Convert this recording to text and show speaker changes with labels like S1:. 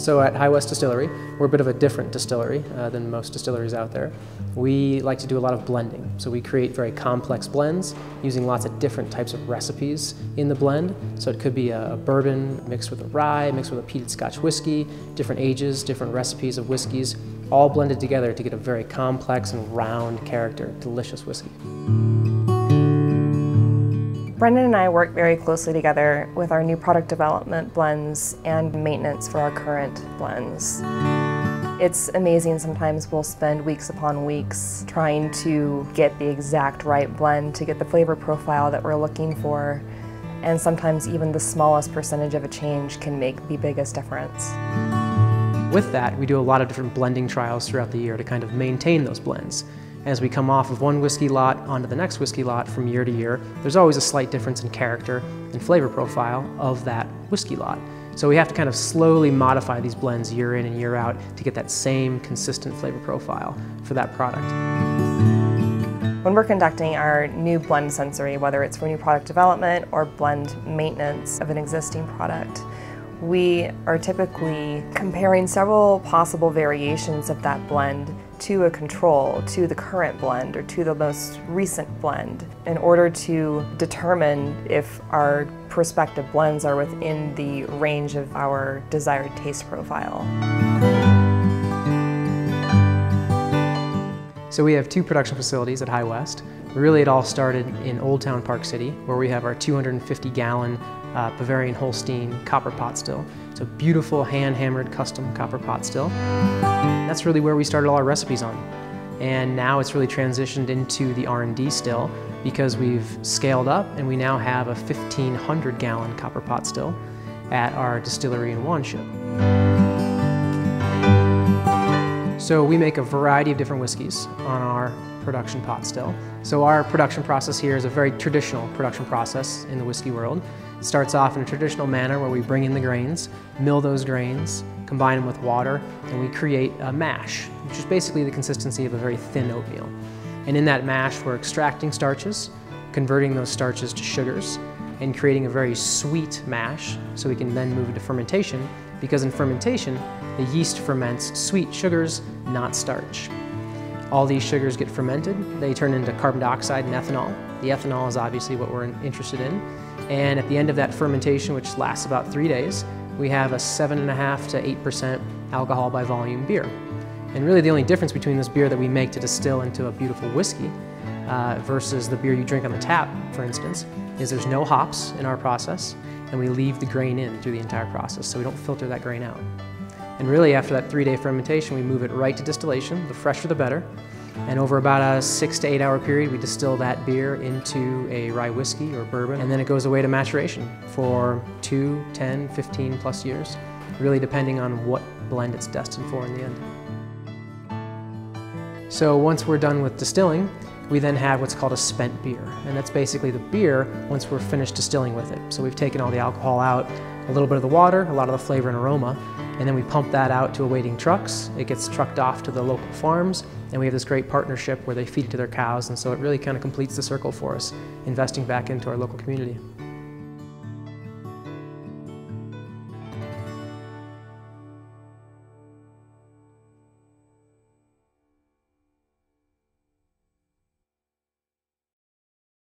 S1: So at High West Distillery, we're a bit of a different distillery uh, than most distilleries out there. We like to do a lot of blending. So we create very complex blends using lots of different types of recipes in the blend. So it could be a, a bourbon mixed with a rye, mixed with a peated scotch whiskey, different ages, different recipes of whiskeys, all blended together to get a very complex and round character, delicious whiskey.
S2: Brendan and I work very closely together with our new product development blends and maintenance for our current blends. It's amazing sometimes we'll spend weeks upon weeks trying to get the exact right blend to get the flavor profile that we're looking for and sometimes even the smallest percentage of a change can make the biggest difference.
S1: With that, we do a lot of different blending trials throughout the year to kind of maintain those blends. As we come off of one whiskey lot onto the next whiskey lot from year to year, there's always a slight difference in character and flavor profile of that whiskey lot. So we have to kind of slowly modify these blends year in and year out to get that same consistent flavor profile for that product.
S2: When we're conducting our new blend sensory, whether it's for new product development or blend maintenance of an existing product, we are typically comparing several possible variations of that blend to a control, to the current blend or to the most recent blend in order to determine if our prospective blends are within the range of our desired taste profile.
S1: So we have two production facilities at High West. Really it all started in Old Town Park City where we have our 250 gallon uh, Bavarian Holstein copper pot still. It's a beautiful hand-hammered custom copper pot still. That's really where we started all our recipes on. And now it's really transitioned into the R&D still because we've scaled up and we now have a 1500 gallon copper pot still at our distillery in Wanship. So we make a variety of different whiskeys on our production pot still. So our production process here is a very traditional production process in the whiskey world. It starts off in a traditional manner where we bring in the grains, mill those grains, combine them with water, and we create a mash, which is basically the consistency of a very thin oatmeal. And in that mash, we're extracting starches, converting those starches to sugars, and creating a very sweet mash so we can then move into fermentation because in fermentation, the yeast ferments sweet sugars, not starch. All these sugars get fermented, they turn into carbon dioxide and ethanol. The ethanol is obviously what we're interested in. And at the end of that fermentation, which lasts about three days, we have a 7.5 to 8% alcohol by volume beer. And really the only difference between this beer that we make to distill into a beautiful whiskey uh, versus the beer you drink on the tap, for instance, is there's no hops in our process, and we leave the grain in through the entire process, so we don't filter that grain out. And really after that three day fermentation, we move it right to distillation, the fresher the better. And over about a six to eight hour period, we distill that beer into a rye whiskey or bourbon, and then it goes away to maturation for two, 10, 15 plus years, really depending on what blend it's destined for in the end. So once we're done with distilling, we then have what's called a spent beer. And that's basically the beer once we're finished distilling with it. So we've taken all the alcohol out, a little bit of the water, a lot of the flavor and aroma, and then we pump that out to awaiting trucks. It gets trucked off to the local farms, and we have this great partnership where they feed it to their cows, and so it really kind of completes the circle for us, investing back into our local community.